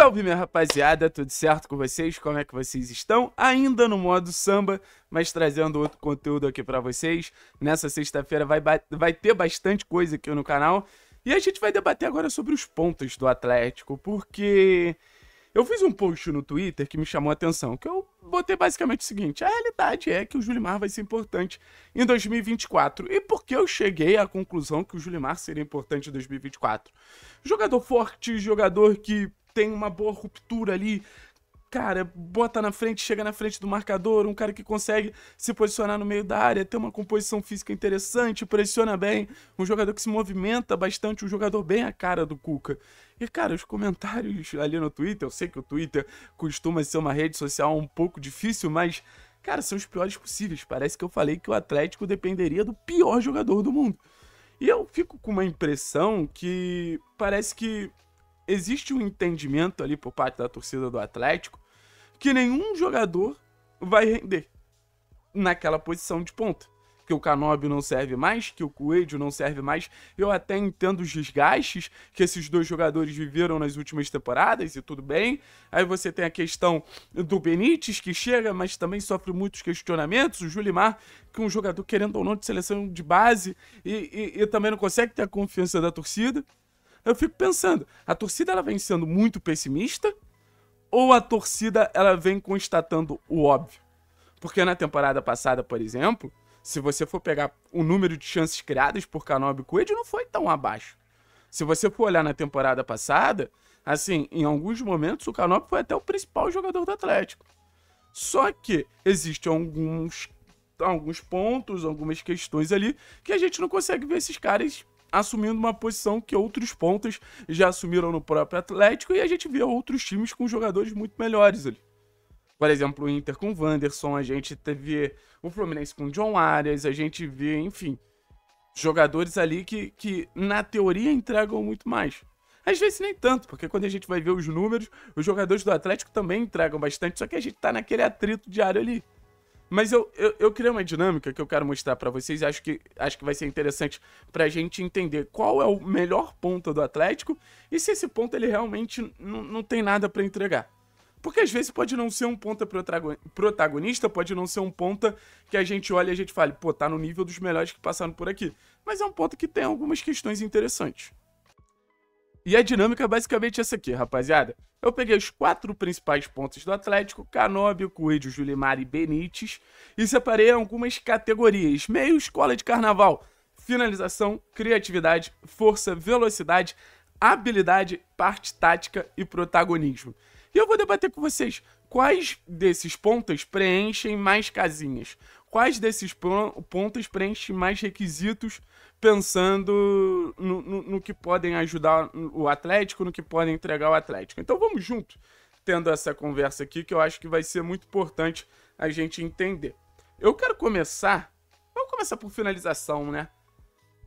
Salve minha rapaziada, tudo certo com vocês? Como é que vocês estão? Ainda no modo samba, mas trazendo outro conteúdo aqui para vocês. Nessa sexta-feira vai, vai ter bastante coisa aqui no canal. E a gente vai debater agora sobre os pontos do Atlético, porque eu fiz um post no Twitter que me chamou a atenção, que eu botei basicamente o seguinte: a realidade é que o Julimar vai ser importante em 2024. E por que eu cheguei à conclusão que o Julimar seria importante em 2024? Jogador forte, jogador que tem uma boa ruptura ali. Cara, bota na frente, chega na frente do marcador, um cara que consegue se posicionar no meio da área, tem uma composição física interessante, pressiona bem, um jogador que se movimenta bastante, um jogador bem a cara do Cuca. E, cara, os comentários ali no Twitter, eu sei que o Twitter costuma ser uma rede social um pouco difícil, mas, cara, são os piores possíveis. Parece que eu falei que o Atlético dependeria do pior jogador do mundo. E eu fico com uma impressão que parece que existe um entendimento ali por parte da torcida do Atlético que nenhum jogador vai render naquela posição de ponta. Que o Canóbio não serve mais, que o Coelho não serve mais. Eu até entendo os desgastes que esses dois jogadores viveram nas últimas temporadas e tudo bem. Aí você tem a questão do Benítez, que chega, mas também sofre muitos questionamentos. O Julimar, que é um jogador, querendo ou não, de seleção de base e, e, e também não consegue ter a confiança da torcida. Eu fico pensando, a torcida ela vem sendo muito pessimista ou a torcida ela vem constatando o óbvio? Porque na temporada passada, por exemplo, se você for pegar o número de chances criadas por Canobi Coelho, não foi tão abaixo. Se você for olhar na temporada passada, assim, em alguns momentos o Canobi foi até o principal jogador do Atlético. Só que existem alguns, alguns pontos, algumas questões ali que a gente não consegue ver esses caras assumindo uma posição que outros pontas já assumiram no próprio Atlético e a gente vê outros times com jogadores muito melhores ali. Por exemplo, o Inter com o Wanderson, a gente teve o Fluminense com o John Arias, a gente vê, enfim, jogadores ali que, que na teoria entregam muito mais. Às vezes nem tanto, porque quando a gente vai ver os números, os jogadores do Atlético também entregam bastante, só que a gente tá naquele atrito diário ali. Mas eu, eu, eu criei uma dinâmica que eu quero mostrar para vocês. Acho que, acho que vai ser interessante pra gente entender qual é o melhor ponto do Atlético e se esse ponto ele realmente não tem nada para entregar. Porque às vezes pode não ser um ponta protagonista, pode não ser um ponta que a gente olha e a gente fala, pô, tá no nível dos melhores que passaram por aqui. Mas é um ponto que tem algumas questões interessantes. E a dinâmica é basicamente essa aqui, rapaziada. Eu peguei os quatro principais pontos do Atlético, Canóbio, Coelho, Julimar e Benítez, e separei algumas categorias, meio escola de carnaval. Finalização, criatividade, força, velocidade, habilidade, parte tática e protagonismo. E eu vou debater com vocês quais desses pontos preenchem mais casinhas, quais desses pontos preenchem mais requisitos pensando no, no, no, que podem ajudar o Atlético, no que podem entregar o Atlético. Então vamos junto tendo essa conversa aqui que eu acho que vai ser muito importante a gente entender. Eu quero começar, vamos começar por finalização, né?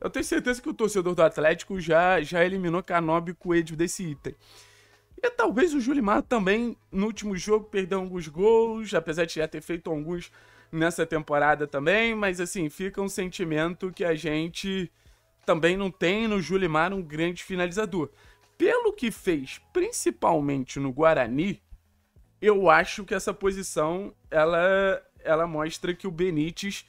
Eu tenho certeza que o torcedor do Atlético já, já eliminou Canobi e Coelho desse item. E talvez o Julimar também, no último jogo, perdeu alguns gols, apesar de já ter feito alguns nessa temporada também, mas assim, fica um sentimento que a gente também não tem no Julimar um grande finalizador. Pelo que fez, principalmente no Guarani, eu acho que essa posição ela, ela mostra que o Benítez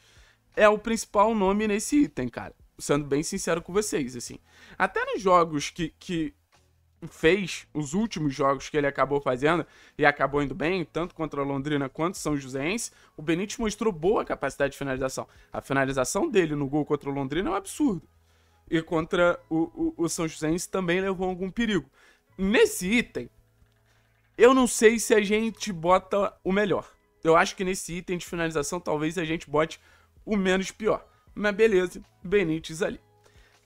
é o principal nome nesse item, cara. Sendo bem sincero com vocês, assim. Até nos jogos que, que fez os últimos jogos que ele acabou fazendo e acabou indo bem, tanto contra a Londrina quanto São Joséense, o Benítez mostrou boa capacidade de finalização. A finalização dele no gol contra o Londrina é um absurdo. E contra o, o, o São Joséense também levou algum perigo. Nesse item, eu não sei se a gente bota o melhor. Eu acho que nesse item de finalização talvez a gente bote o menos pior. Mas beleza, Benítez ali.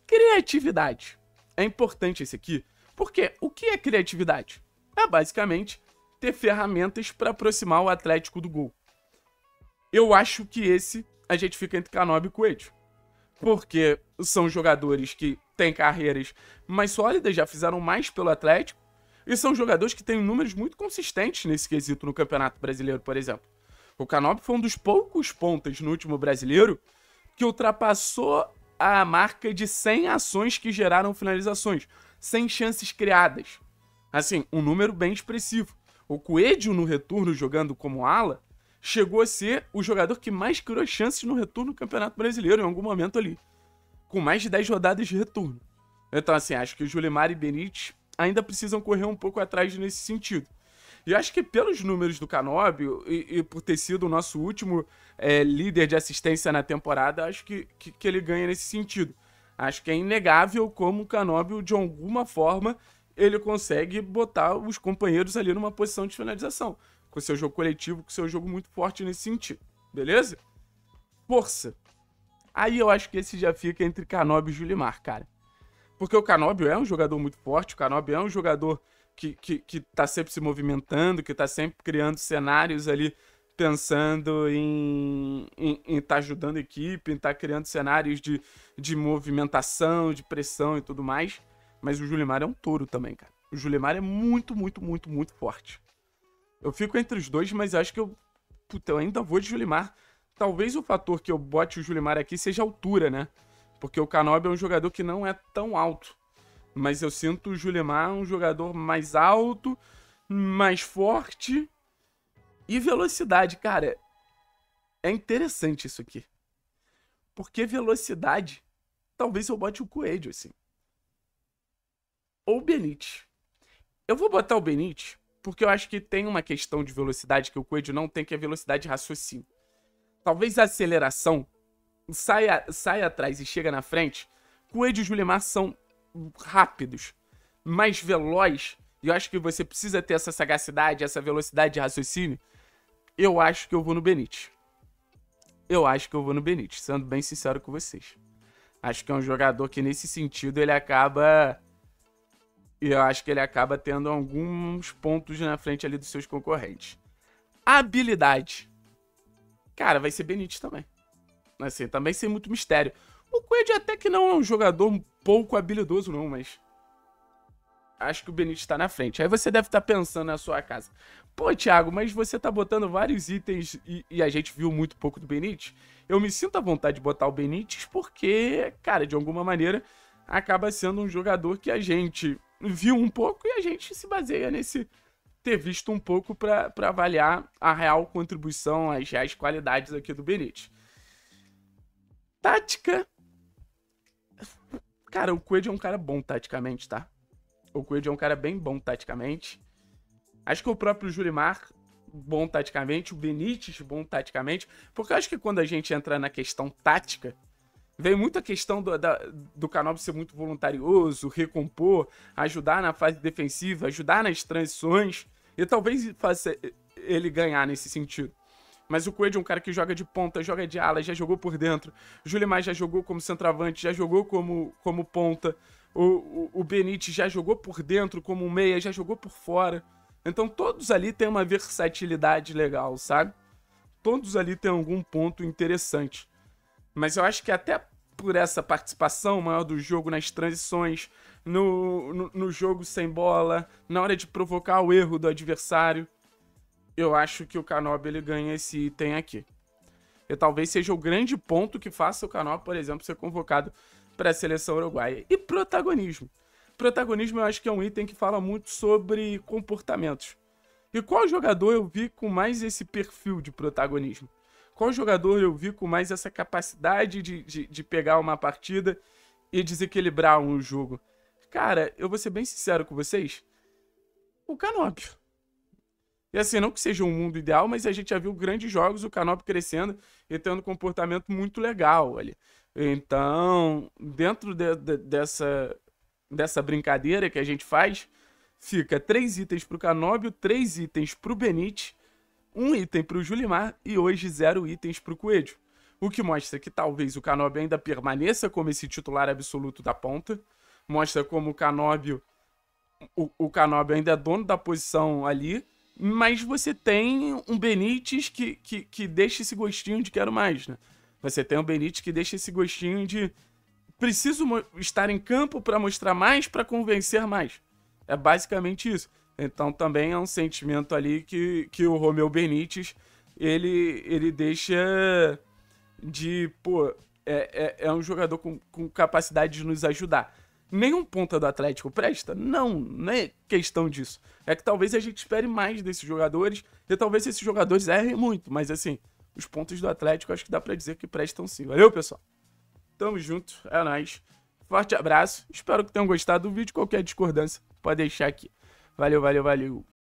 Criatividade. É importante esse aqui, porque o que é criatividade? É basicamente ter ferramentas para aproximar o Atlético do gol. Eu acho que esse a gente fica entre Canobi e Coelho. Porque são jogadores que têm carreiras mais sólidas, já fizeram mais pelo Atlético, e são jogadores que têm números muito consistentes nesse quesito no Campeonato Brasileiro, por exemplo. O Canobi foi um dos poucos pontas no último brasileiro que ultrapassou a marca de 100 ações que geraram finalizações sem chances criadas. Assim, um número bem expressivo. O Coelho no retorno jogando como ala chegou a ser o jogador que mais criou chances no retorno do Campeonato Brasileiro em algum momento ali. Com mais de 10 rodadas de retorno. Então, assim, acho que o Julimar e Benítez ainda precisam correr um pouco atrás nesse sentido. E acho que pelos números do Canóbio e, e por ter sido o nosso último é, líder de assistência na temporada, acho que, que, que, ele ganha nesse sentido. Acho que é inegável como o Canóbio, de alguma forma, ele consegue botar os companheiros ali numa posição de finalização. Com seu jogo coletivo, com seu jogo muito forte nesse sentido. Beleza? Força. Aí eu acho que esse já fica entre Canóbio e Julimar, cara. Porque o Canóbio é um jogador muito forte, o Canóbio é um jogador que, que, que tá sempre se movimentando, que tá sempre criando cenários ali, pensando em estar tá ajudando a equipe, em estar tá criando cenários de, de movimentação, de pressão e tudo mais. Mas o Julimar é um touro também, cara. O Julimar é muito, muito, muito, muito forte. Eu fico entre os dois, mas acho que eu. Puta, eu ainda vou de Julimar. Talvez o fator que eu bote o Julimar aqui seja a altura, né? Porque o Canobi é um jogador que não é tão alto. Mas eu sinto o Julimar um jogador mais alto, mais forte e velocidade. Cara, é interessante isso aqui. Porque velocidade, talvez eu bote o Coelho, assim. Ou o Benítez. Eu vou botar o Benítez porque eu acho que tem uma questão de velocidade que o Coelho não tem, que é velocidade de raciocínio. Talvez a aceleração saia, saia atrás e chega na frente. Coelho e Julimar são rápidos, mais veloz, e eu acho que você precisa ter essa sagacidade, essa velocidade de raciocínio, eu acho que eu vou no Benítez. Eu acho que eu vou no Benítez, sendo bem sincero com vocês. Acho que é um jogador que, nesse sentido, ele acaba. Eu acho que ele acaba tendo alguns pontos na frente ali dos seus concorrentes. Habilidade. Cara, vai ser Benítez também. Assim, também sem muito mistério. O Quaid até que não é um jogador pouco habilidoso, não, mas. Acho que o Benítez tá na frente. Aí você deve estar tá pensando na sua casa. Pô, Thiago, mas você tá botando vários itens e, e, a gente viu muito pouco do Benítez. Eu me sinto à vontade de botar o Benítez porque, cara, de alguma maneira acaba sendo um jogador que a gente viu um pouco e a gente se baseia nesse ter visto um pouco para avaliar a real contribuição, as reais qualidades aqui do Benítez. Tática Cara, o Coelho é um cara bom taticamente, tá? O Coelho é um cara bem bom taticamente. Acho que o próprio Jurimar, bom taticamente. O Benítez, bom taticamente. Porque eu acho que quando a gente entra na questão tática, vem muita questão do, da, do Canob ser muito voluntarioso, recompor, ajudar na fase defensiva, ajudar nas transições. E talvez faça ele ganhar nesse sentido. Mas o Coelho é um cara que joga de ponta, joga de ala, já jogou por dentro. O Julimar já jogou como centroavante, já jogou como, como ponta. O, o, Benítez já jogou por dentro como meia, já jogou por fora. Então todos ali têm uma versatilidade legal, sabe? Todos ali têm algum ponto interessante. Mas eu acho que até por essa participação maior do jogo nas transições, no, no, no jogo sem bola, na hora de provocar o erro do adversário, eu acho que o Canobi ele ganha esse item aqui. E talvez seja o grande ponto que faça o Canobi, por exemplo, ser convocado para a seleção uruguaia. E protagonismo. Protagonismo eu acho que é um item que fala muito sobre comportamentos. E qual jogador eu vi com mais esse perfil de protagonismo? Qual jogador eu vi com mais essa capacidade de, de, de pegar uma partida e desequilibrar um jogo? Cara, eu vou ser bem sincero com vocês. O Canóbio. E assim, não que seja um mundo ideal, mas a gente já viu grandes jogos, o Canop crescendo e tendo um comportamento muito legal ali. Então, dentro de, de, dessa, dessa brincadeira que a gente faz, fica três itens para o Canóbio, três itens para o Benite, um item para o Julimar e hoje zero itens para o Coelho. O que mostra que talvez o Canóbio ainda permaneça como esse titular absoluto da ponta. Mostra como o Canóbio, o, o Canóbio ainda é dono da posição ali mas você tem um Benítez que, que, que deixa esse gostinho de quero mais, né? Você tem um Benítez que deixa esse gostinho de preciso estar em campo para mostrar mais, para convencer mais. É basicamente isso. Então também é um sentimento ali que, que o Romeu Benítez ele, ele deixa de, pô, é, é, é um jogador com, com capacidade de nos ajudar. nenhum ponta do Atlético presta? Não, não é questão disso. É que talvez a gente espere mais desses jogadores e talvez esses jogadores errem muito, mas assim, os pontos do Atlético acho que dá para dizer que prestam sim. Valeu, pessoal? Tamo junto, é nóis. Forte abraço, espero que tenham gostado do vídeo. Qualquer discordância, pode deixar aqui. Valeu, valeu, valeu.